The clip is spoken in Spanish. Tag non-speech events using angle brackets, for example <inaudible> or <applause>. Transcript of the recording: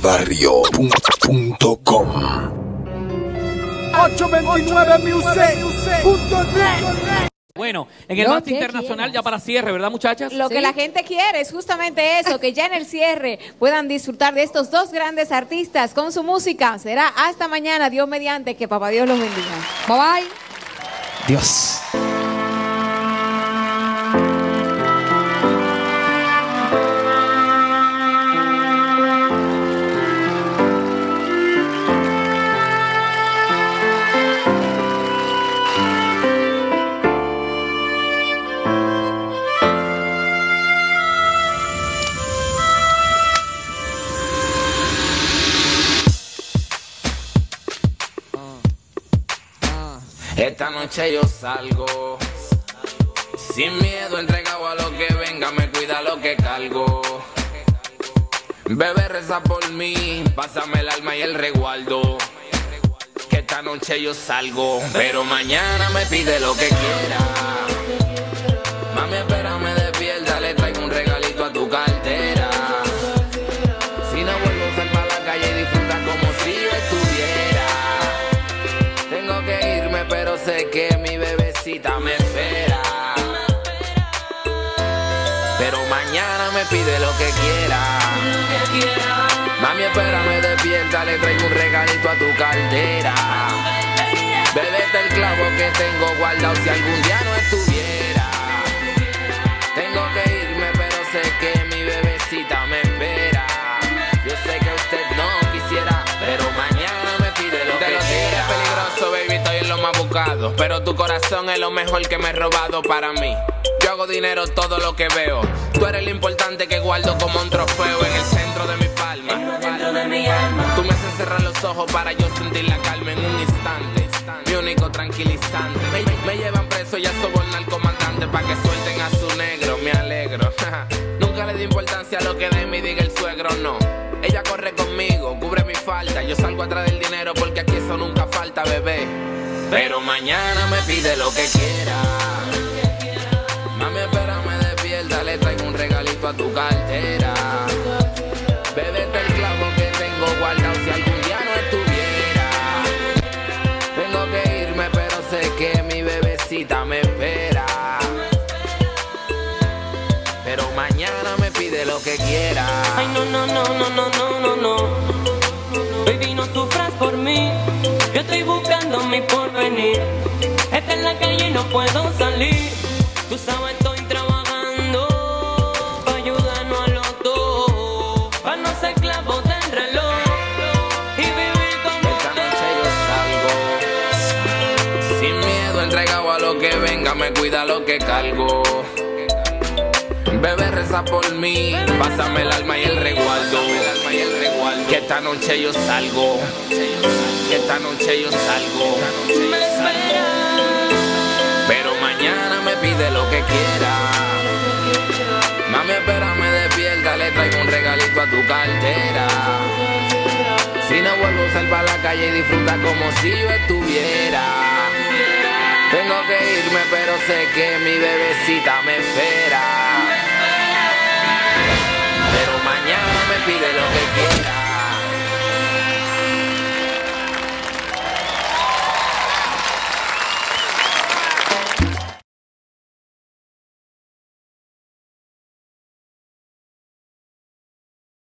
Debarrio.com 829music.net Bueno, en el marco internacional, ya para cierre, ¿verdad, muchachas? Lo que la gente quiere es justamente eso, que ya en el cierre puedan disfrutar de estos dos grandes artistas con su música. Será hasta mañana, Dios mediante, que papá Dios los bendiga. Bye bye. Dios. Esta noche yo salgo sin miedo, entregado a lo que venga, me cuida lo que cargo. Bebé reza por mí, pásame el alma y el resguardo. Que esta noche yo salgo, pero mañana me pide lo que quiera. Mami, mi bebecita me espera. Pero mañana me pide lo que quiera. Mami, espérame despierta, le traigo un regalito a tu cartera. Bebete el clavo que tengo guardado si algún día Pero tu corazón es lo mejor que me he robado para mí. Yo hago dinero todo lo que veo. Tú eres lo importante que guardo como un trofeo en el centro de mi palma. Tú me haces cerrar los ojos para yo sentir la calma en un instante. Mi único tranquilizante. Me, me llevan preso y a sobornar al comandante para que suelten a su negro. Me alegro. <laughs> Nunca le di importancia a lo que de mí diga el suegro, no. Ella corre conmigo, cubre mi falta. Yo salgo atrás del dinero porque aquí eso nunca falta, bebé. Pero mañana me pide lo que quiera. Mami, espérame despierta, le traigo un regalito a tu cartera. Bébete el clavo que tengo guardado si algún día no estuviera. Tengo que irme, pero sé que mi bebecita me espera. Pero mañana me pide lo que quiera. Ay, no, no, no, no, no. Y no puedo salir. Tú sabes, estoy trabajando. Pa' ayudarnos a los dos. Pa' no ser clavos del reloj. Y vivir como Esta noche yo salgo sin miedo, entregado a lo que venga, me cuida lo que cargo. Bebé reza por mí, pásame el alma y el resguardo. Que esta noche yo salgo, que esta noche yo salgo mañana me pide lo que quiera. Mami, espérame despierta, le traigo un regalito a tu cartera. Si no vuelvo a salir para la calle y disfruta como si yo estuviera. Tengo que irme, pero sé que mi bebecita me espera. Pero mañana me pide lo que quiera.